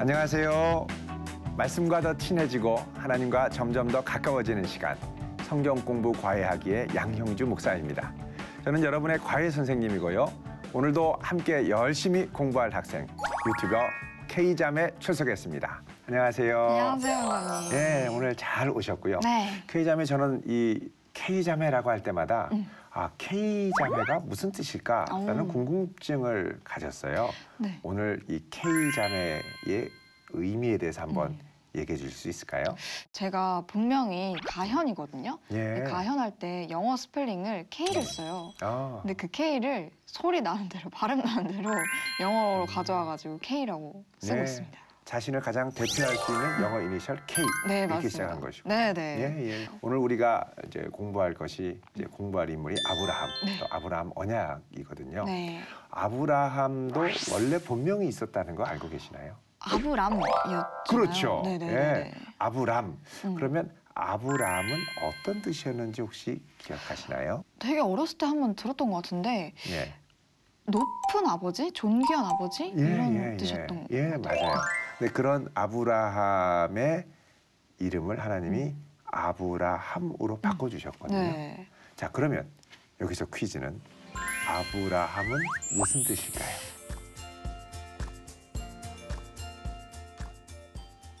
안녕하세요. 말씀과 더 친해지고 하나님과 점점 더 가까워지는 시간. 성경 공부 과외하기의 양형주 목사입니다. 저는 여러분의 과외 선생님이고요. 오늘도 함께 열심히 공부할 학생 유튜버 K잠에 출석했습니다. 안녕하세요. 안녕하세요. 네, 오늘 잘 오셨고요. 네. K자매 저는 이 K자매라고 할 때마다 음. 아 K자매가 무슨 뜻일까라는 오. 궁금증을 가졌어요. 네. 오늘 이 K자매의 의미에 대해서 한번 음. 얘기해 줄 수 있을까요? 제가 본명이 가현이거든요. 예. 가현할 때 영어 스펠링을 K를 써요. 아, 근데 그 K를 소리 나는 대로, 발음 나는 대로 영어로 가져와가지고 K라고 쓰고 네. 있습니다. 자신을 가장 대표할 수 있는 영어 이니셜 K 네, 이렇게 맞습니다. 시작한 것이고. 네, 네. 예, 예. 오늘 우리가 이제 공부할 것이 이제 공부할 인물이 아브라함, 네. 또 아브라함 언약이거든요. 네. 아브라함도 원래 본명이 있었다는 거 알고 계시나요? 아브람이었잖아요. 그렇죠. 네네. 예, 아브람. 음. 그러면 아브람은 어떤 뜻이었는지 혹시 기억하시나요? 되게 어렸을 때 한번 들었던 것 같은데 예, 높은 아버지, 존귀한 아버지 예, 이런 예, 뜻이었던 것 예, 예, 같아요. 맞아요. 네, 그런 아브라함의 이름을 하나님이 아브라함으로 바꿔주셨거든요. 음. 네. 자, 그러면 여기서 퀴즈는 아브라함은 무슨 뜻일까요?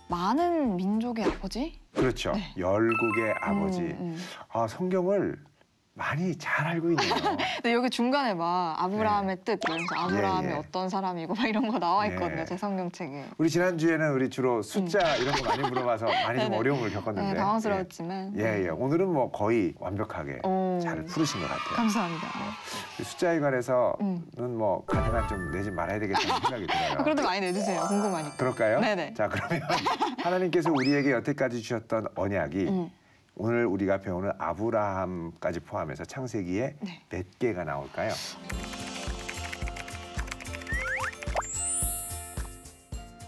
많은 민족의 아버지? 그렇죠. 네. 열국의 아버지. 음, 음. 아, 성경을 많이 잘 알고 있네요. 근데 여기 중간에 막 아브라함의 뜻 이러면서 아브라함이 예, 예. 어떤 사람이고 막 이런 거 나와 예. 있거든요. 제 성경책에. 우리 지난주에는 우리 주로 숫자 이런 거 많이 물어봐서 많이 좀 음. 네네. 어려움을 겪었는데. 네, 당황스러웠지만. 예, 예. 오늘은 뭐 거의 완벽하게 오. 잘 풀으신 것 같아요. 감사합니다. 이 숫자에 관해서는 음. 뭐 가능한 좀 내지 말아야 되겠다는 생각이 들어요. 그래도 많이 내주세요. 궁금하니까. 그럴까요? 네네. 자, 그러면 하나님께서 우리에게 여태까지 주셨던 언약이 음. 오늘 우리가 배우는 아브라함까지 포함해서 창세기에 네. 몇 개가 나올까요?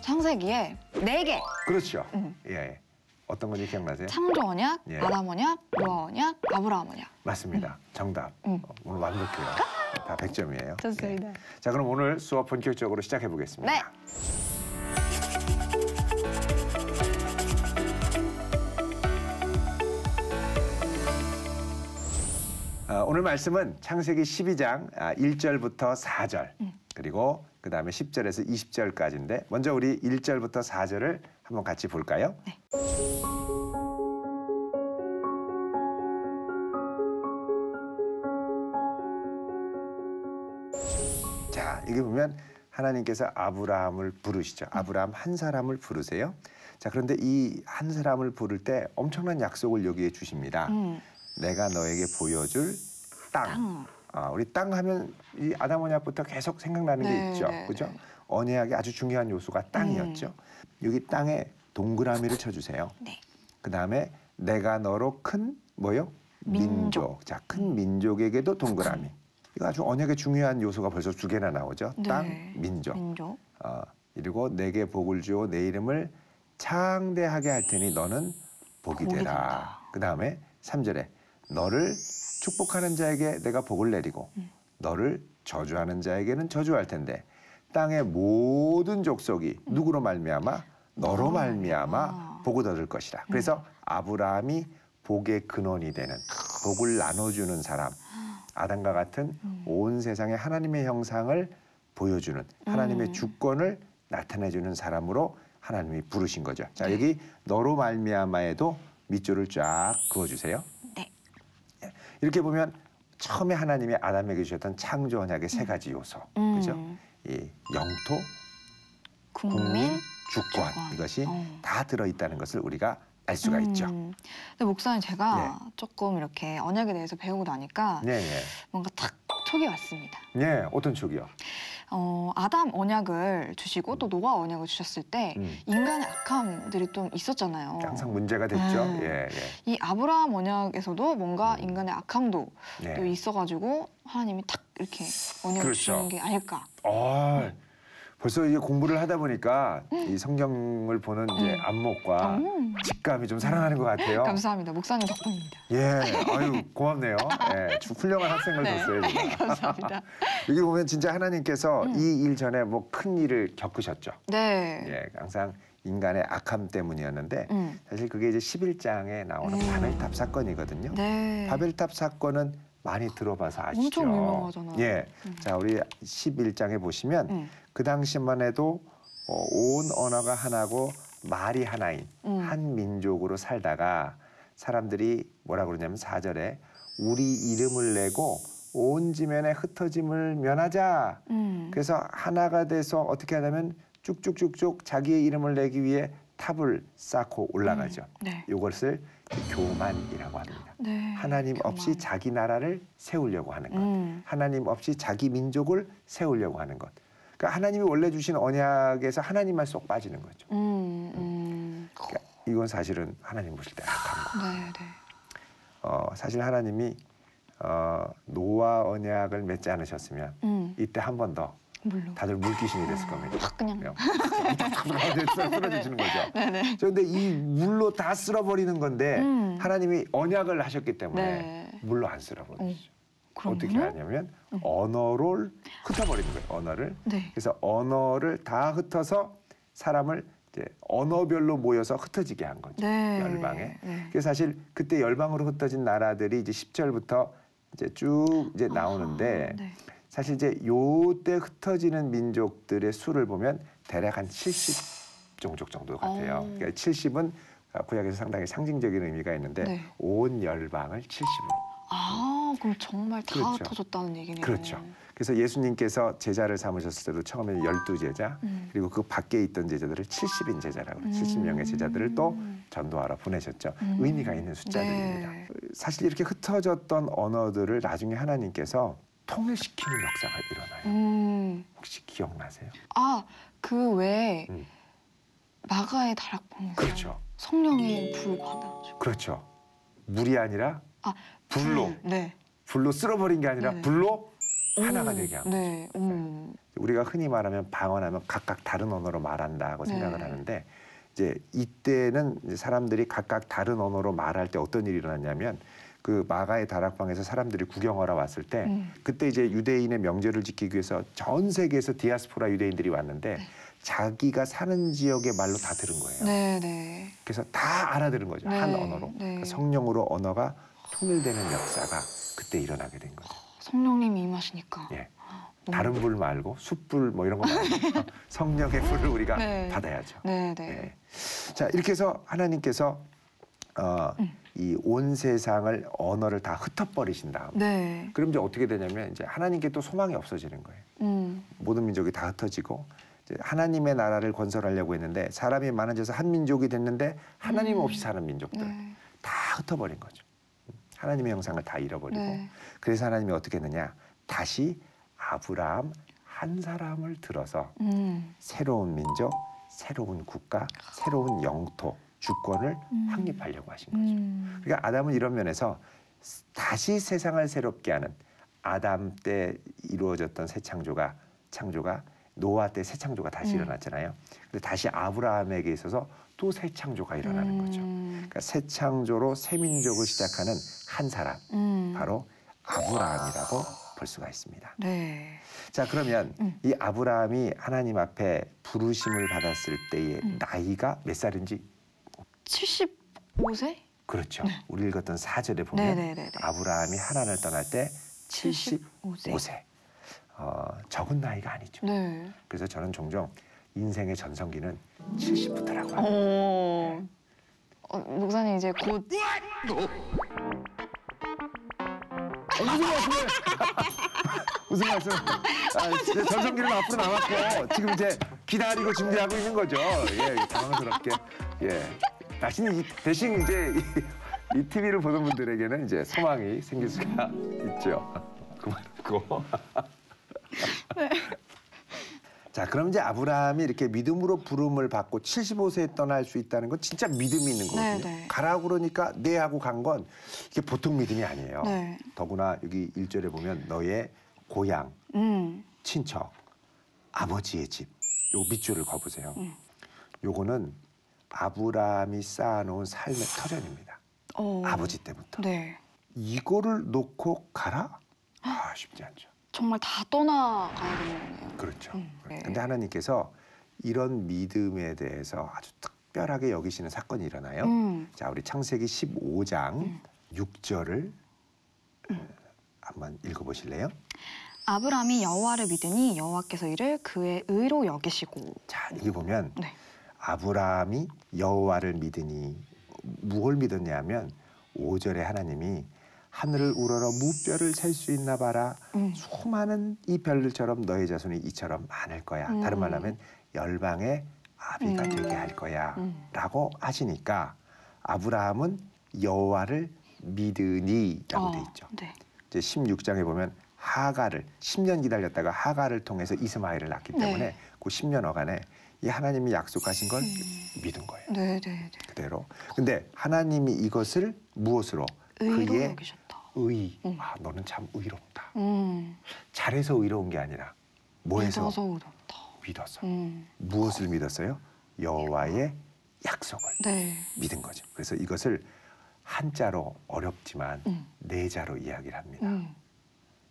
창세기에 네 개. 그렇죠. 음. 예. 어떤 건지 기억나세요? 창조 언약, 예. 아담 언약, 노아 언약, 아브라함 언약. 맞습니다. 정답. 음. 어, 오늘 완벽해요. 다 100점이에요. 좋습니다. 자, 그럼 오늘 수업 본격적으로 시작해 보겠습니다. 네. 오늘 말씀은 창세기 12장 아, 1절부터 4절 음. 그리고 그 다음에 10절에서 20절까지인데 먼저 우리 1절부터 4절을 한번 같이 볼까요? 네. 자, 여기 보면 하나님께서 아브라함을 부르시죠. 아브라함 한 사람을 부르세요. 자, 그런데 이 한 사람을 부를 때 엄청난 약속을 여기에 주십니다. 음. 내가 너에게 보여줄 땅. 땅. 아, 우리 땅 하면 이 아담 언약부터 계속 생각나는 게 네, 있죠. 네, 그죠? 네. 언약의 아주 중요한 요소가 땅이었죠. 여기 땅에 동그라미를 쳐주세요. 네. 그 다음에 내가 너로 큰 뭐요? 민족. 자, 큰 민족에게도 동그라미. 이거 아주 언약의 중요한 요소가 벌써 두 개나 나오죠. 네. 땅, 민족. 민족. 어, 그리고 내게 복을 주어 내 이름을 창대하게 할 테니 너는 복이 복이 되라. 그 다음에 삼절에 너를 축복하는 자에게 내가 복을 내리고 음. 너를 저주하는 자에게는 저주할 텐데 땅의 모든 족속이 누구로 말미암아 너로 너로 말미암아 말미암아. 복을 얻을 것이라. 그래서 아브라함이 복의 근원이 되는 복을 나눠주는 사람 아담과 같은 음. 온 세상에 하나님의 형상을 보여주는 하나님의 음. 주권을 나타내주는 사람으로 하나님이 부르신 거죠. 자 네. 여기 너로 말미암아에도 밑줄을 쫙 그어주세요. 네. 이렇게 보면 처음에 하나님이 아담에게 주셨던 창조 언약의 세 가지 요소, 음. 그죠? 이 영토, 국민, 국민, 주권, 주권. 이것이 어. 다 들어 있다는 것을 우리가 알 수가 있죠. 음. 근데 목사님 제가 네. 조금 이렇게 언약에 대해서 배우고 나니까 네, 네, 뭔가 탁 촉이 왔습니다. 네, 어떤 쪽이요? 어, 아담 언약을 주시고 또 노아 언약을 주셨을 때 음. 인간의 악함들이 좀 있었잖아요. 항상 문제가 됐죠. 음. 예, 예. 이 아브라함 언약에서도 뭔가 음. 인간의 악함도 네. 또 있어가지고 하나님이 탁 이렇게 언약을 그렇죠. 주시는 게 아닐까. 어, 벌써 이제 공부를 하다 보니까 이 성경을 보는 이제 안목과 음. 직감이 좀 살아나는 것 같아요. 감사합니다. 목사님 덕분입니다. 예, 아유 고맙네요. 예, 주- 훌륭한 학생을 네. 제가. 감사합니다. 여기 보면 진짜 하나님께서 음. 이일 전에 뭐 큰 일을 겪으셨죠. 네. 예, 항상 인간의 악함 때문이었는데 음. 사실 그게 이제 11장에 나오는 음. 바벨탑 사건이거든요. 네. 바벨탑 사건은 많이 들어봐서 아시죠? 엄청 유명하잖아요. 예. 음. 자, 우리 11장에 보시면 음. 그 당시만 해도 어, 온 언어가 하나고 말이 하나인 음. 한 민족으로 살다가 사람들이 뭐라 그러냐면 사절에 우리 이름을 내고 온 지면에 흩어짐을 면하자. 음. 그래서 하나가 돼서 어떻게 하냐면 쭉쭉쭉쭉 자기의 이름을 내기 위해 탑을 쌓고 올라가죠. 음. 네. 이것을 교만이라고 합니다. 네. 하나님 없이 교만. 자기 나라를 세우려고 하는 것. 음. 하나님 없이 자기 민족을 세우려고 하는 것. 그러니까 하나님이 원래 주신 언약에서 하나님만 쏙 빠지는 거죠. 음. 음. 그러니까 이건 사실은 하나님 보실 때 악한 거. 네. 네. 어, 사실 하나님이 어, 노아 언약을 맺지 않으셨으면 음. 이때 한 번 더. 다들 물귀신이 됐을 겁니다. 확 그냥. 쓰러지시는 거죠. 네네. 그런데 이 물로 다 쓸어버리는 건데 음. 하나님이 언약을 하셨기 때문에 네. 물로 안 쓸어버리시죠. 어떻게 그러면은? 하냐면 음. 언어를 흩어버리는 거예요. 언어를. 네. 그래서 언어를 다 흩어서 사람을 이제 언어별로 모여서 흩어지게 한 거죠. 네. 열방에. 네. 그래서 사실 그때 열방으로 흩어진 나라들이 이제 10절부터 이제 쭉 이제 나오는데 아, 네. 사실 이제 요때 흩어지는 민족들의 수를 보면 대략 한 70 종족 정도 같아요. 어. 그러니까 70은 구약에서 상당히 상징적인 의미가 있는데 네. 온 열방을 70으로. 아, 그럼 정말 다 그렇죠. 터졌다는 얘기네요. 그렇죠. 그래서 예수님께서 제자를 삼으셨을 때도 처음에는 열두 제자 음. 그리고 그 밖에 있던 제자들을 70인 제자라고 그래요. 70명의 제자들을 또 전도하러 보내셨죠. 음. 의미가 있는 숫자들입니다. 네. 사실 이렇게 흩어졌던 언어들을 나중에 하나님께서 통일시키는 역사가 일어나요. 음. 혹시 기억나세요? 아, 그 외에 음. 마가의 다락방에서 그렇죠. 성령의 불 받아가지고. 그렇죠. 물이 아니라 아, 불로 불. 네. 불로 쓸어버린 게 아니라 네. 불로 하나가 음, 되게 한 네. 음. 우리가 흔히 말하면 방언하면 각각 다른 언어로 말한다고 네. 생각을 하는데 이제 이때는 이제 사람들이 각각 다른 언어로 말할 때 어떤 일이 일어났냐면 그 마가의 다락방에서 사람들이 구경하러 왔을 때 음. 그때 이제 유대인의 명절을 지키기 위해서 전 세계에서 디아스포라 유대인들이 왔는데 네. 자기가 사는 지역의 말로 다 들은 거예요. 네, 네. 그래서 다 알아들은 거죠. 한 네, 언어로. 네. 그러니까 성령으로 언어가 통일되는 역사가 그때 일어나게 된 거죠. 성령님이 임하시니까. 예. 너무- 다른 불 말고 숯불 뭐 이런 거 말고 성령의 불을 우리가 네. 받아야죠. 네, 네. 네. 자 이렇게 해서 하나님께서 어, 음. 이온 세상을 언어를 다 흩어버리신 다음 네. 그럼 이제 어떻게 되냐면 이제 하나님께 또 소망이 없어지는 거예요. 음. 모든 민족이 다 흩어지고 이제 하나님의 나라를 건설하려고 했는데 사람이 많아져서 한 민족이 됐는데 하나님 음. 없이 사는 민족들 네. 다 흩어버린 거죠. 하나님의 형상을 다 잃어버리고 네. 그래서 하나님이 어떻게 했느냐 다시 아브라함 한 사람을 들어서 음. 새로운 민족, 새로운 국가, 새로운 영토, 주권을 음. 확립하려고 하신 거죠. 음. 그러니까 아담은 이런 면에서 다시 세상을 새롭게 하는 아담 때 이루어졌던 새 창조가 창조가 노아 때 새 창조가 다시 음. 일어났잖아요. 근데 다시 아브라함에게 있어서 또 새 창조가 일어나는 거죠. 음. 그러니까 새 창조로 새 민족을 시작하는 한 사람 음. 바로 아브라함이라고 볼 수가 있습니다. 네. 자 그러면 음. 이 아브라함이 하나님 앞에 부르심을 받았을 때의 음. 나이가 몇 살인지 75세? 그렇죠. 우리 읽었던 사절에 보면 네, 네, 네, 네. 아브라함이 하란을 떠날 때 75세. 75세. 어, 적은 나이가 아니죠. 네. 그래서 저는 종종 인생의 전성기는 70부터라고 합니다. 어. 어, 목사님 이제 곧 어, 무슨 말씀을? 무슨 말씀? 아, 이제 전성기는 앞으로 남았고 지금 이제 기다리고 준비하고 있는 거죠. 예, 당황스럽게. 예. 대신 이- 대신 이제 이, 이 TV를 보는 분들에게는 이제 소망이 생길 수가 있죠. 그만고. 자, 그럼 이제 아브라함이 이렇게 믿음으로 부름을 받고 75세에 떠날 수 있다는 건 진짜 믿음이 있는 거거든요. 네, 네. 가라고 그러니까 네 하고 간 건 이게 보통 믿음이 아니에요. 네. 더구나 여기 일절에 보면 너의 고향, 음. 친척, 아버지의 집, 요 밑줄을 그어보세요. 음. 요거는 아브라함이 쌓아놓은 삶의 터전입니다. 어. 아버지 때부터. 네. 이거를 놓고 가라? 아 쉽지 않죠. 정말 다 떠나가야 되는 거네요. 그렇죠. 음, 네. 근데 하나님께서 이런 믿음에 대해서 아주 특별하게 여기시는 사건이 일어나요. 음. 자, 우리 창세기 15장 음. 6절을 한번 읽어보실래요? 아브라함이 여호와를 믿으니 여호와께서 이를 그의 의로 여기시고. 자, 여기 보면 네. 아브라함이 여호와를 믿으니 무엇을 믿었냐면 5절에 하나님이 하늘을 우러러 무뼈를 셀 수 있나 봐라. 음. 수많은 이 별들처럼 너의 자손이 이처럼 많을 거야. 음. 다른 말로 하면 열방의 아비가 음. 되게 할 거야. 음. 라고 하시니까 아브라함은 여호와를 믿으니라고 어, 돼 있죠. 네. 이제 16장에 보면 하가를 10년 기다렸다가 하가를 통해서 이스마엘을 낳기 네. 때문에 그 10년 어간에 이 하나님이 약속하신 걸 음. 믿은 거예요. 네, 네, 네. 그대로. 근데 하나님이 이것을 무엇으로 그의. 의. 음. 아, 너는 참 의롭다. 음. 잘해서 의로운 게 아니라 뭐해서 믿어서 의롭다. 믿어서. 음. 무엇을 믿었어요? 여호와의 약속을 네. 믿은 거죠. 그래서 이것을 한자로 어렵지만 음. 네 자로 이야기를 합니다. 음.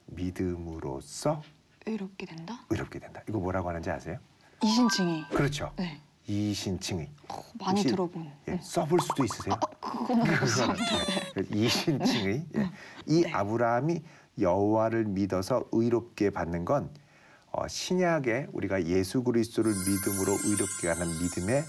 믿음으로써 의롭게 된다. 의롭게 된다. 이거 뭐라고 하는지 아세요? 이신칭이. 그렇죠. 네. 이신칭의. 어, 많이 들어본. 예, 음. 써볼 수도 있으세요? 그거는 모르겠어요. 예, 이신칭의. 예. 이 네. 아브라함이 여호와를 믿어서 의롭게 받는 건 어, 신약에 우리가 예수 그리스도를 믿음으로 의롭게 하는 믿음의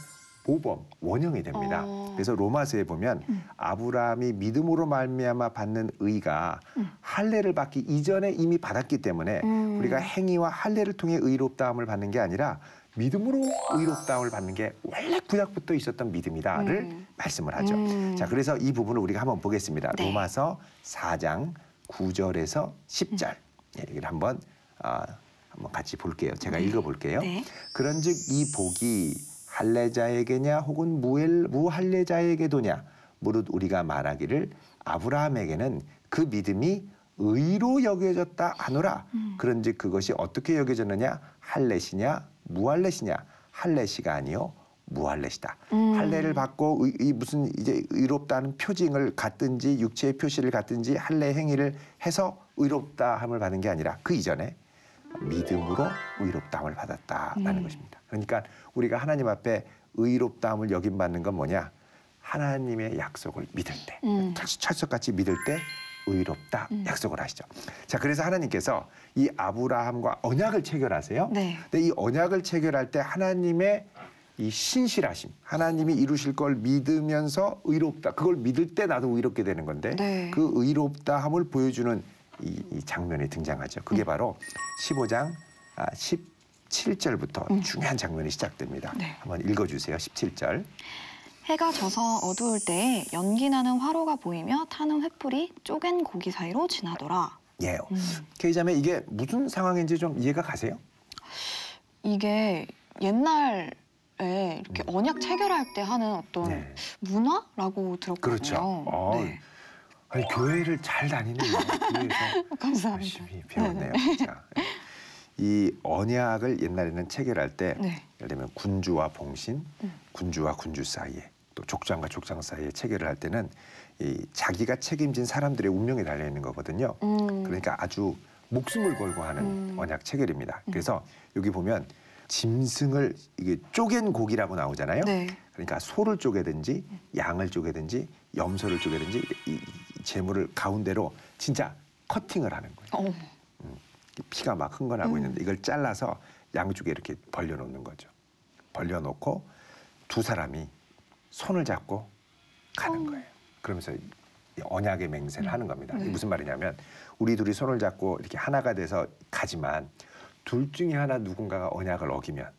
모범 원형이 됩니다. 어. 그래서 로마서에 보면 음. 아브라함이 믿음으로 말미암아 받는 의가 음. 할례를 받기 이전에 이미 받았기 때문에 음. 우리가 행위와 할례를 통해 의롭다함을 받는 게 아니라 믿음으로 의롭다함을 받는 게 원래 구약부터 있었던 믿음이다를 음. 말씀을 하죠. 음. 자, 그래서 이 부분을 우리가 한번 보겠습니다. 네. 로마서 4장 9절에서 10절 예, 여기를 한번 아, 한번 같이 볼게요. 제가 네. 읽어볼게요. 네. 그런즉 이 복이 할례자에게냐 혹은 무엘, 무할례자에게도냐 무릇 우리가 말하기를 아브라함에게는 그 믿음이 의로 여겨졌다 하노라 음. 그런즉 그것이 어떻게 여겨졌느냐 할례시냐 무할례시냐 할례시가 아니요 무할례시다 음. 할례를 받고 의, 이 무슨 이제 의롭다는 표징을 갖든지 육체의 표시를 갖든지 할례 행위를 해서 의롭다함을 받는 게 아니라 그 이전에 믿음으로 의롭다함을 받았다라는 음. 것입니다. 그러니까 우리가 하나님 앞에 의롭다함을 여김 받는 건 뭐냐? 하나님의 약속을 믿을 때, 음. 철- 철석같이 믿을 때 의롭다 음. 약속을 하시죠. 자, 그래서 하나님께서 이 아브라함과 언약을 체결하세요. 네. 근데 이 언약을 체결할 때 하나님의 이 신실하심, 하나님이 이루실 걸 믿으면서 의롭다. 그걸 믿을 때 나도 의롭게 되는 건데 네. 그 의롭다함을 보여주는 이, 이 장면이 등장하죠. 음. 그게 바로 15장 아, 17절부터 음. 중요한 장면이 시작됩니다. 네. 한번 읽어주세요. 17절. 해가 져서 어두울 때에 연기 나는 화로가 보이며 타는 횃불이 쪼갠 고기 사이로 지나더라. 예. 음. K자매 이게 무슨 상황인지 좀 이해가 가세요? 이게 옛날에 이렇게 언약 체결할 때 하는 어떤 음. 네. 문화라고 들었거든요. 그렇죠. 어, 네. 아니 교회를 잘 다니는 교회에서 감사합니다. 열심히 배웠네요. 진짜. 이 언약을 옛날에는 체결할 때 네. 예를 들면 군주와 봉신, 음. 군주와 군주 사이에 또 족장과 족장 사이에 체결을 할 때는 이 자기가 책임진 사람들의 운명이 달려 있는 거거든요. 음. 그러니까 아주 목숨을 걸고 하는 음. 언약 체결입니다. 그래서 여기 보면 짐승을 이게 쪼갠 고기라고 나오잖아요. 네. 그러니까 소를 쪼개든지 양을 쪼개든지 염소를 쪼개든지 이, 이 재물을 가운데로 진짜 커팅을 하는 거예요. 어. 피가 막 흥건하고 음. 있는데 이걸 잘라서 양쪽에 이렇게 벌려놓는 거죠. 벌려놓고 두 사람이 손을 잡고 가는 어. 거예요. 그러면서 이 언약의 맹세를 하는 겁니다. 네. 이게 무슨 말이냐면 우리 둘이 손을 잡고 이렇게 하나가 돼서 가지만 둘 중에 하나 누군가가 언약을 어기면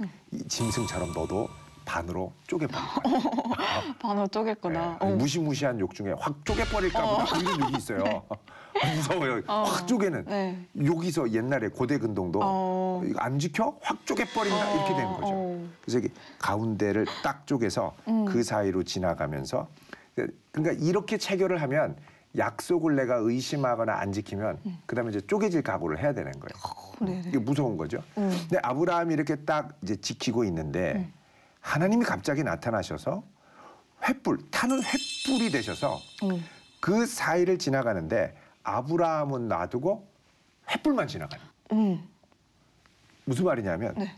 음. 이 짐승처럼 너도 반으로 쪼개버릴 거야. 반으로 쪼갰구나. 네. 어. 무시무시한 욕 중에 확 쪼개버릴까 보다 이런 욕이 있어요. 무서워요. 어. 확 쪼개는. 네. 여기서 옛날에 고대 근동도 어. 안 지켜 확 쪼개버린다 이렇게 되는 거죠. 어. 그래서 이게 가운데를 딱 쪼개서 음. 그 사이로 지나가면서 그러니까 이렇게 체결을 하면 약속을 내가 의심하거나 안 지키면 그다음에 이제 쪼개질 각오를 해야 되는 거예요. 어, 네네. 이게 무서운 거죠. 음. 근데 아브라함이 이렇게 딱 이제 지키고 있는데 음. 하나님이 갑자기 나타나셔서 횃불 타는 횃불이 되셔서 음. 그 사이를 지나가는데 아브라함은 놔두고 횃불만 지나가요. 음. 무슨 말이냐면 네.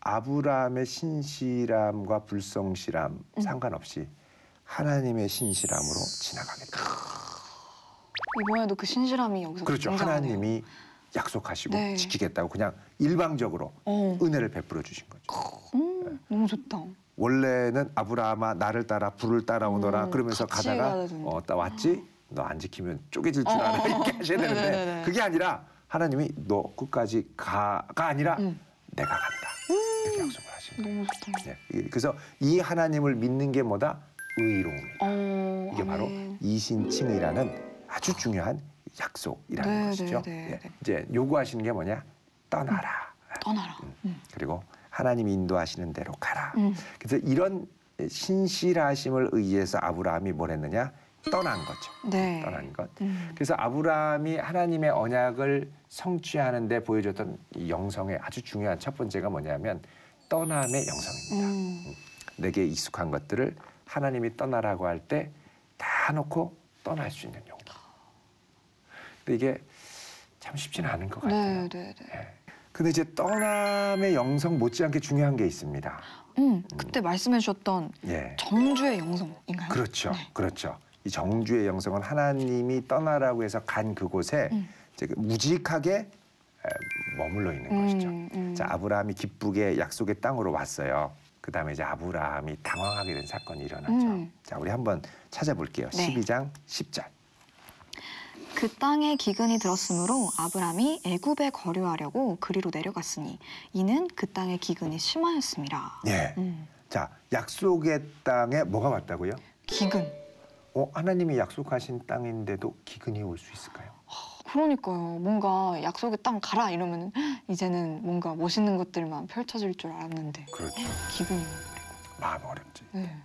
아브라함의 신실함과 불성실함 음. 상관없이 하나님의 신실함으로 지나가겠다. 이번에도 그 신실함이 여기서 그렇죠. 등장하네요. 하나님이 약속하시고 네. 지키겠다고 그냥 일방적으로 어. 은혜를 베풀어 주신 거죠. 음, 너무 좋다. 원래는 아브라함아 나를 따라 불을 따라오너라 음, 그러면서 가다가 되는데. 어, 나 왔지? 너 안 지키면 쪼개질 줄 어, 알아 어, 이렇게 어. 하셔야 되는데 네네네네. 그게 아니라 하나님이 너 끝까지 가가 아니라 음. 내가 간다 이렇게 약속을 하신 거예요. 네. 그래서 이 하나님을 믿는 게 뭐다? 의로움이다. 어, 이게 바로 아멘. 이신칭이라는 아주 중요한 약속이라는 네, 것이죠. 네, 네, 예. 네. 이제 요구하시는 게 뭐냐? 떠나라. 떠나라. 음. 그리고 하나님이 인도하시는 대로 가라. 음. 그래서 이런 신실하심을 의해서 아브라함이 뭘 했느냐? 떠난 거죠. 네. 떠난 것. 음. 그래서 아브라함이 하나님의 언약을 성취하는 데 보여줬던 이 영성의 아주 중요한 첫 번째가 뭐냐면 떠남의 영성입니다. 음. 내게 익숙한 것들을 하나님이 떠나라고 할 때 다 놓고 떠날 수 있는 용기. 근데 이게 참 쉽지는 않은 것 같아요. 네, 네, 네. 예. 근데 이제 떠남의 영성 못지않게 중요한 게 있습니다. 음, 그때 말씀해 주셨던 예. 정주의 영성인가요? 그렇죠. 네. 그렇죠. 이 정주의 영성은 하나님이 떠나라고 해서 간 그곳에 음. 이제 그 무직하게 에, 머물러 있는 것이죠. 음, 음. 자, 아브라함이 기쁘게 약속의 땅으로 왔어요. 그 다음에 이제 아브라함이 당황하게 된 사건이 일어나죠. 음. 자, 우리 한번 찾아볼게요. 네. 12장 10절. 그 땅에 기근이 들었으므로 아브람이 애굽에 거류하려고 그리로 내려갔으니 이는 그 땅에 기근이 심하였습니다. 예. 음, 자, 약속의 땅에 뭐가 왔다고요? 기근. 어, 하나님이 약속하신 땅인데도 기근이 올 수 있을까요? 그러니까요. 뭔가 약속의 땅 가라 이러면 이제는 뭔가 멋있는 것들만 펼쳐질 줄 알았는데 그렇죠. 기근이. 마음 어렵지. 네.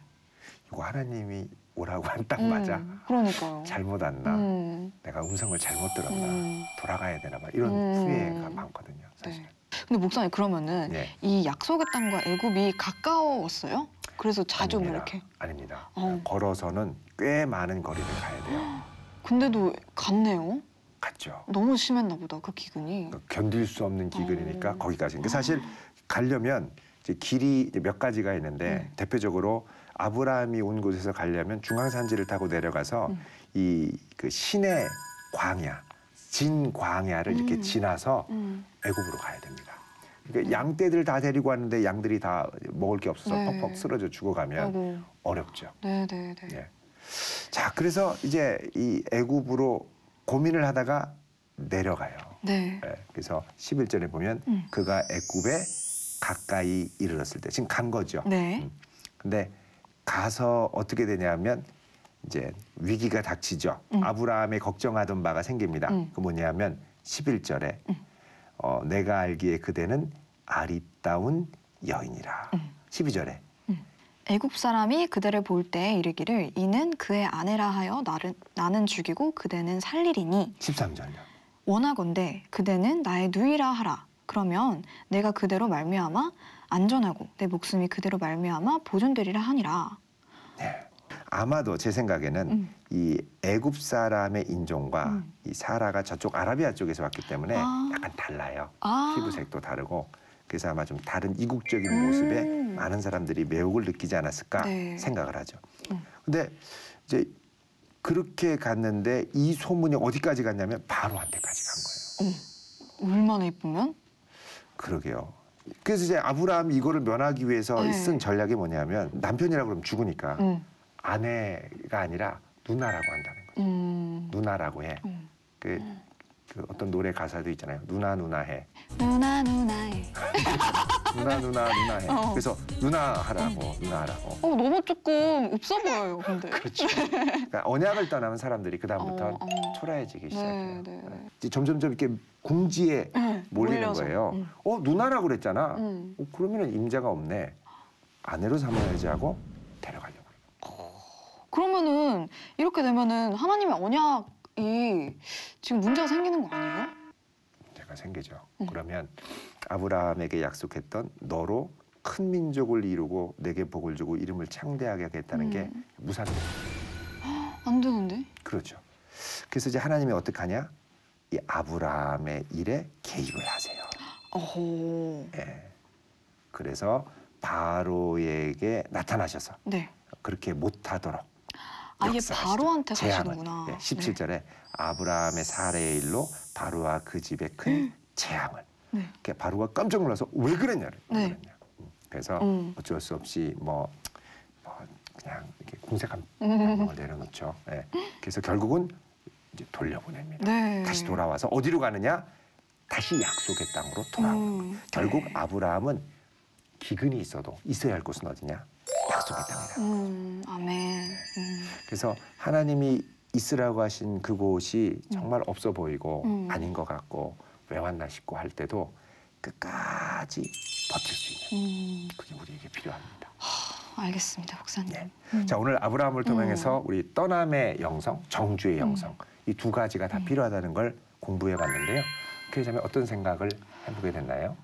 이거 하나님이 오라고 한 땅 맞아. 음, 그러니까요. 잘못 왔나? 음, 내가 음성을 잘못 들었나? 음. 돌아가야 되나 봐. 이런 음. 후회가 많거든요. 사실. 네. 근데 목사님 그러면은 예. 이 약속의 땅과 애굽이 가까웠어요? 그래서 자주 뭐 아닙니다. 이렇게. 아닙니다. 어. 걸어서는 꽤 많은 거리를 가야 돼요. 근데도 갔네요. 갔죠. 너무 심했나 보다 그 기근이. 그러니까 견딜 수 없는 기근이니까 어. 거기까지. 근데 사실 가려면 이제 길이 이제 몇 가지가 있는데 네. 대표적으로 아브라함이 온 곳에서 가려면 중앙산지를 타고 내려가서 음. 이그 신의 광야, 진 광야를 이렇게 음. 지나서 음. 애굽으로 가야 됩니다. 그러니까 양떼들 다 데리고 왔는데 양들이 다 먹을 게 없어서 네. 퍽퍽 쓰러져 죽어가면 아이고. 어렵죠. 네 네 네. 예. 자, 그래서 이제 이 애굽으로 고민을 하다가 내려가요. 네. 예, 그래서 11절에 보면 음. 그가 애굽에 가까이 이르렀을 때 지금 간 거죠. 네. 음. 근데 가서 어떻게 되냐면 이제 위기가 닥치죠. 음. 아브라함이 걱정하던 바가 생깁니다. 음. 그 뭐냐면 11절에 음. 어, 내가 알기에 그대는 아리따운 여인이라. 음. 12절에 애굽 사람이 그대를 볼 때 이르기를 이는 그의 아내라 하여 나를, 나는 죽이고 그대는 살리리니 13절요. 원하건대 그대는 나의 누이라 하라. 그러면 내가 그대로 말미암아 안전하고 내 목숨이 그대로 말미암아 보존되리라 하니라. 네. 아마도 제 생각에는 음. 이 애굽 사람의 인종과 음. 이 사라가 저쪽 아라비아 쪽에서 왔기 때문에 아. 약간 달라요. 아. 피부색도 다르고 그래서 아마 좀 다른 이국적인 음. 모습에 많은 사람들이 매혹을 느끼지 않았을까 네. 생각을 하죠. 음. 근데 이제 그렇게 갔는데 이 소문이 어디까지 갔냐면 바로 한테까지 간 거예요. 얼마나 이쁘면? 그러게요. 그래서 이제 아브라함이 이거를 면하기 위해서 네. 쓴 전략이 뭐냐면 남편이라고 그러면 죽으니까 음. 아내가 아니라 누나라고 한다는 거예요. 음. 누나라고 해. 음. 그, 그 어떤 노래 가사도 있잖아요. 누나 누나 해. 누나 누나의. 누나 누나 누나 해. 어. 그래서 누나 하라고 누나 하라고. 어 너무 조금 없어 보여요. 근데. 그렇죠. 그러니까 언약을 떠나면 사람들이 그 다음부터 어, 어. 초라해지기 시작해요. 네, 네, 네. 이제 점점점 이렇게 궁지에 네, 몰리는 몰려서. 거예요. 음. 어 누나라고 그랬잖아. 음. 어, 그러면은 임자가 없네. 아내로 삼아야지 하고. 그러면은 이렇게 되면은 하나님의 언약이 지금 문제가 생기는 거 아니에요? 문제가 생기죠. 음. 그러면 아브라함에게 약속했던 너로 큰 민족을 이루고 내게 복을 주고 이름을 창대하게 하겠다는 게 음. 무산됩니다. 안 되는데? 그렇죠. 그래서 이제 하나님이 어떻게 하냐? 이 아브라함의 일에 개입을 하세요. 어허. 예. 그래서 바로에게 나타나셔서 네. 그렇게 못하도록 아예. 바로한테. 가시는구나. 예, 17절에 아브라함의 사례의 일로 바로와 그 집에 큰 재앙을. 네. 그 바로가 깜짝 놀라서 왜 그랬냐를. 왜 네. 그랬냐. 음, 그래서 음. 어쩔 수 없이 뭐, 뭐 그냥 이렇게 공색한 음. 명령을 내려놓죠. 예. 그래서 결국은 이제 돌려보냅니다. 네. 다시 돌아와서 어디로 가느냐? 다시 약속의 땅으로 돌아오는 거예요. 음. 결국 네. 아브라함은 기근이 있어도 있어야 할 곳은 어디냐? 약속의 땅이다. 음, 아멘. 음. 그래서 하나님이 있으라고 하신 그곳이 정말 없어 보이고 음. 아닌 것 같고 왜 왔나 싶고 할 때도 끝까지 버틸 수 있는 음. 그게 우리에게 필요합니다. 알겠습니다, 목사님. 네. 음. 자 오늘 아브라함을 통해서 우리 떠남의 영성, 정주의 영성 이 두 가지가 다 음. 필요하다는 걸 공부해 봤는데요. 그러자면 어떤 생각을 해보게 됐나요?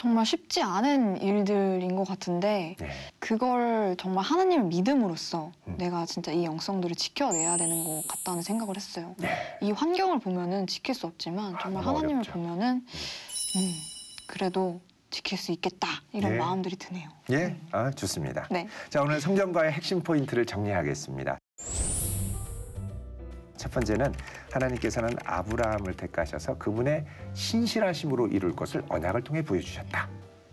정말 쉽지 않은 일들인 것 같은데 네. 그걸 정말 하나님을 믿음으로써 음. 내가 진짜 이 영성들을 지켜내야 되는 것 같다는 생각을 했어요. 네. 이 환경을 보면은 지킬 수 없지만 아, 정말 너무 하나님을 어렵죠. 보면은 음, 그래도 지킬 수 있겠다 이런 예. 마음들이 드네요. 예, 음. 아, 좋습니다. 네. 자 오늘 성경과의 핵심 포인트를 정리하겠습니다. 첫 번째는 하나님께서는 아브라함을 택하셔서 그분의 신실하심으로 이룰 것을 언약을 통해 보여주셨다.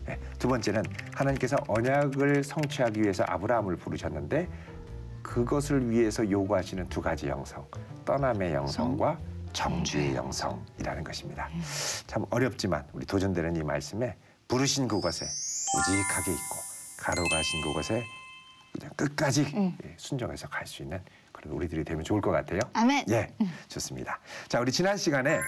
네, 두 번째는 하나님께서 언약을 성취하기 위해서 아브라함을 부르셨는데 그것을 위해서 요구하시는 두 가지 영성, 떠남의 영성과 정주의 영성이라는 것입니다. 참 어렵지만 우리 도전되는 이 말씀에 부르신 그곳에 우직하게 있고 가로 가신 그곳에 그냥 끝까지 음. 예, 순종해서 갈 수 있는 우리들이 되면 좋을 것 같아요. 아멘. 예, 좋습니다. 자, 우리 지난 시간에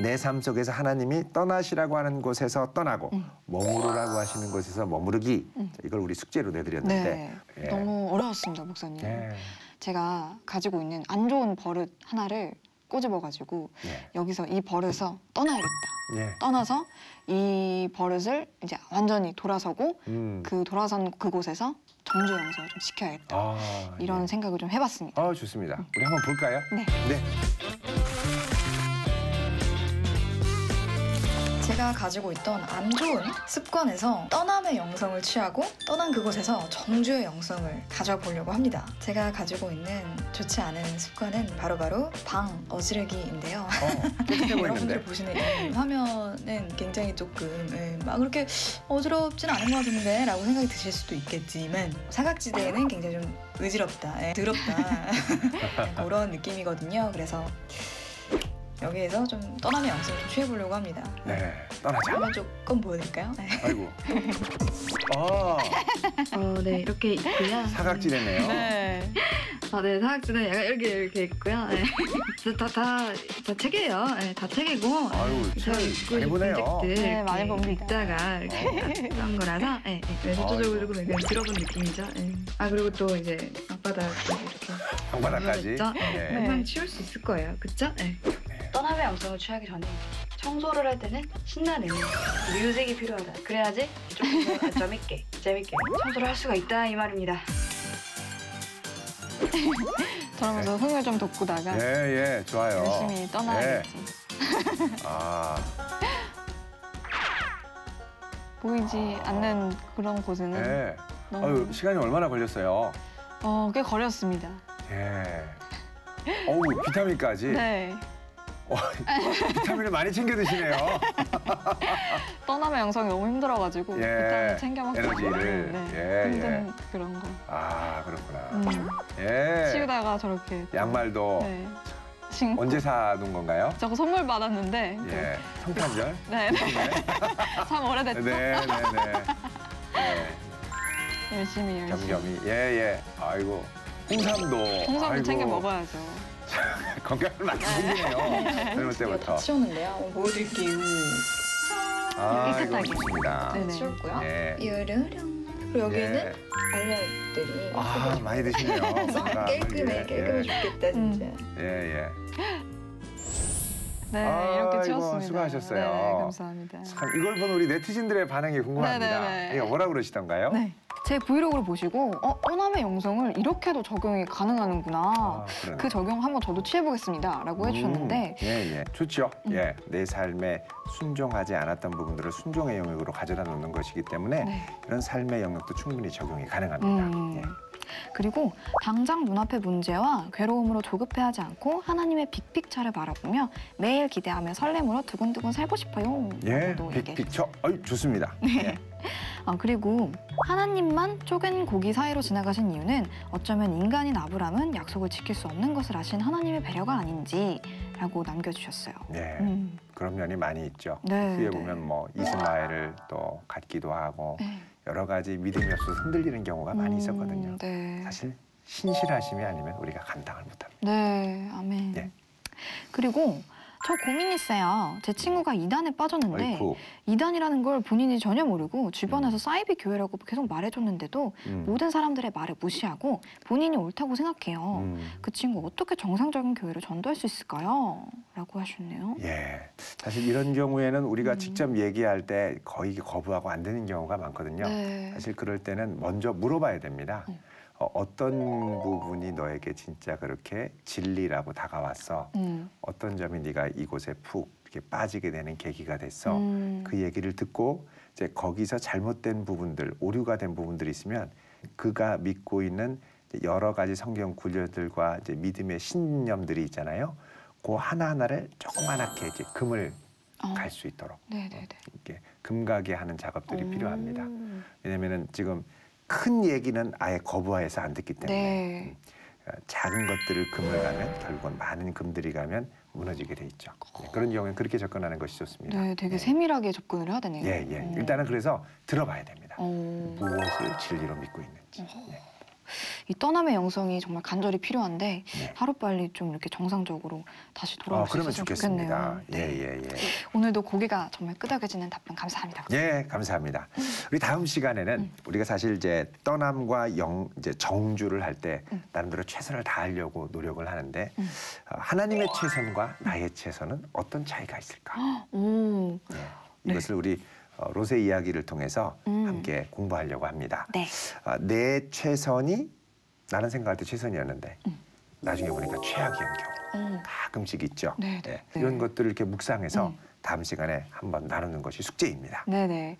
내삶 속에서 하나님이 떠나시라고 하는 곳에서 떠나고 음. 머무르라고 하시는 곳에서 머무르기 음. 자, 이걸 우리 숙제로 내드렸는데 네. 예. 너무 어려웠습니다, 목사님. 예, 제가 가지고 있는 안 좋은 버릇 하나를 꼬집어가지고 예, 여기서 이 버릇에서 떠나야겠다. 예. 떠나서 이 버릇을 이제 완전히 돌아서고 음. 그 돌아선 그곳에서 정주 영성을 좀 지켜야겠다. 아, 이런 예. 생각을 좀 해봤습니다. 아, 좋습니다. 우리 한번 볼까요? 네. 네. 제가 가지고 있던 안 좋은 습관에서 떠남의 영성을 취하고 떠난 그곳에서 정주의 영성을 가져보려고 합니다. 제가 가지고 있는 좋지 않은 습관은 바로바로 방 어지르기인데요. 어, 보이는데. 보시는 이 화면은 굉장히 조금 예, 막 그렇게 어지럽진 않은 것 같은데 라고 생각이 드실 수도 있겠지만 사각지대는 굉장히 좀 의지럽다, 예, 더럽다 그런 느낌이거든요. 그래서 여기에서 좀 떠남의 영성을 좀 취해보려고 합니다. 네, 떠나자. 한번 조금 보여드릴까요? 네. 아이고. 아, 어, 네 이렇게 있고요. 사각지대네요. 네. 아, 네 사각지대 약간 이렇게 이렇게 있고요. 네. 다 다다 다 책이에요. 네, 다 책이고. 아유, 책 많이 보네요. 네, 많이 봅니다. 읽다가 이렇게 놨던 거라서 네, 네, 네, 전체적으로 아이고. 조금 약간 들어본 느낌이죠. 네. 아 그리고 또 이제 앞바닥 이렇게 방바닥까지. 네. 네. 금방 치울 수 있을 거예요. 그쵸? 네. 떠남의 영성을 취하기 전에 청소를 할 때는 신나는 뮤직이 필요하다. 그래야지 조금 더 재밌게 재밌게 청소를 할 수가 있다 이 말입니다. 저러면서 흥을 좀 돋구다가 예, 예, 좋아요. 열심히 떠나야겠지. 아, 보이지 않는 그런 곳에는 네. 너무 아유, 시간이 얼마나 걸렸어요? 어, 꽤 걸렸습니다. 예. 어우, 비타민까지. 네. 어, 비타민을 많이 챙겨 드시네요. 떠남의 영성이 너무 힘들어가지고 예, 비타민 챙겨 먹고 에너지를. 네, 예, 힘든 그런 거. 아, 그렇구나. 음, 예. 치우다가 저렇게 또- 양말도 네. 신고 언제 사둔 건가요? 저거 선물 받았는데 또- 예. 성탄절? 네, 네. 참 오래됐죠? 네, 네, 네. 네. 열심히 열심히. 겸겸이. 예, 예. 아이고. 홍삼도. 홍삼도 아이고, 챙겨 먹어야죠. 건강을 많이 챙기네요. 젊을 때부터. 치웠는데요. 보여드릴게요. 아이고, 깨끗하게. 좋습니다. 치웠고요. 예. 그리고 여기는 예. 알약들이 아 많이 드시네요. 깔끔해 예, 깔끔해 음. 죽겠다 진짜. 예, 예. 네, 아, 이렇게 이거 치웠습니다. 수고하셨어요. 네, 감사합니다. 참 이걸 본 우리 네티즌들의 반응이 궁금합니다. 네 네네. 예, 뭐라 그러시던가요? 네. 제 브이로그를 보시고 어, 떠남의 영성을 이렇게도 적용이 가능하는구나. 아. 그 적용 한번 저도 취해보겠습니다. 라고 해주셨는데 음, 예, 예. 좋죠. 음. 예. 내 삶에 순종하지 않았던 부분들을 순종의 영역으로 가져다 놓는 것이기 때문에 네. 이런 삶의 영역도 충분히 적용이 가능합니다. 음. 예. 그리고 당장 눈앞의 문제와 괴로움으로 조급해하지 않고 하나님의 빅픽처를 바라보며 매일 기대하며 설렘으로 두근두근 살고 싶어요. 예, 빅픽처. 어이, 좋습니다. 네. 예. 아, 그리고 하나님만 쪼갠 고기 사이로 지나가신 이유는 어쩌면 인간인 아브람은 약속을 지킬 수 없는 것을 아신 하나님의 배려가 아닌지 라고 남겨주셨어요. 예. 음, 그런 면이 많이 있죠. 네, 뒤에 네. 보면 뭐 이스마엘을 또 갖기도 하고 네. 여러 가지 믿음이 없어서 흔들리는 경우가 많이 음, 있었거든요. 네. 사실 신실하심이 아니면 우리가 감당을 못합니다. 네, 아멘. 네. 그리고 저 고민 있어요. 제 친구가 이단에 빠졌는데. 이단이라는 걸 본인이 전혀 모르고 주변에서 사이비 교회라고 계속 말해줬는데도 음. 모든 사람들의 말을 무시하고 본인이 옳다고 생각해요. 음. 그 친구 어떻게 정상적인 교회를 전도할 수 있을까요? 라고 하셨네요. 예. 사실 이런 경우에는 우리가 음. 직접 얘기할 때 거의 거부하고 안 되는 경우가 많거든요. 네. 사실 그럴 때는 먼저 물어봐야 됩니다. 음. 어, 어떤 부분이 너에게 진짜 그렇게 진리라고 다가왔어? 음. 어떤 점이 네가 이곳에 푹 이렇게 빠지게 되는 계기가 됐어? 음. 그 얘기를 듣고 이제 거기서 잘못된 부분들, 오류가 된 부분들이 있으면 그가 믿고 있는 여러 가지 성경 구절들과 이제 믿음의 신념들이 있잖아요. 그 하나하나를 조그만하게 이제 금을 어. 갈수 있도록 네네네. 이렇게 금가게 하는 작업들이 오. 필요합니다. 왜냐면은 지금 큰 얘기는 아예 거부해서 안 듣기 때문에 네. 음, 어, 작은 것들을 금을 가면 결국은 많은 금들이 가면 무너지게 돼 있죠. 네, 그런 경우에 그렇게 접근하는 것이 좋습니다. 네, 되게 예. 세밀하게 접근을 해야 되네요. 예, 예. 어. 일단은 그래서 들어봐야 됩니다. 어. 무엇을 진리로 믿고 있는지. 예. 이 떠남의 영성이 정말 간절히 필요한데 네. 하루빨리 좀 이렇게 정상적으로 다시 어, 돌아올 수 그러면 있었으면 좋겠습니다. 좋겠네요. 예, 네. 예, 예. 오늘도 고개가 정말 끄덕여지는 답변 감사합니다. 예, 감사합니다. 우리 다음 시간에는 음. 우리가 사실 이제 떠남과 영 이제 정주를 할때 음. 나름대로 최선을 다하려고 노력을 하는데 음. 어, 하나님의 최선과 나의 최선은 어떤 차이가 있을까? 오, 예, 네. 이것을 우리 어, 로세 이야기를 통해서 음. 함께 공부하려고 합니다. 네. 아, 내 최선이 나는 생각할 때 최선이었는데 음. 나중에 보니까 최악이었는 경우 오, 가끔씩 있죠. 네, 예, 네. 이런 것들을 이렇게 묵상해서 음. 다음 시간에 한번 나누는 것이 숙제입니다. 네네.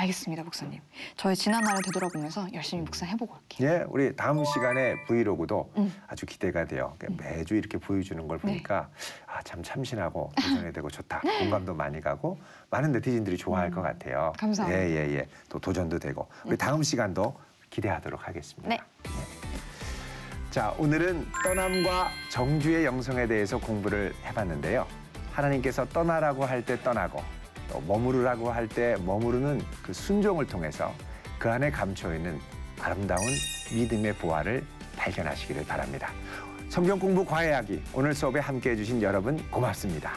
알겠습니다, 목사님. 저의 지난 날을 되돌아보면서 열심히 묵상해보고 올게요. 예, 우리 다음 시간에 브이로그도 음. 아주 기대가 돼요. 그러니까 매주 이렇게 보여주는 걸 네. 보니까 아, 참 참신하고 도전이 되고 좋다. 공감도 많이 가고 많은 네티즌들이 좋아할 음. 것 같아요. 감사합니다. 예, 예, 예. 또 도전도 되고 우리 네. 다음 시간도 기대하도록 하겠습니다. 네. 자, 오늘은 떠남과 정주의 영성에 대해서 공부를 해봤는데요. 하나님께서 떠나라고 할 때 떠나고 또 머무르라고 할 때 머무르는 그 순종을 통해서 그 안에 감춰 있는 아름다운 믿음의 보화를 발견하시기를 바랍니다. 성경 공부 과외하기 오늘 수업에 함께 해 주신 여러분 고맙습니다.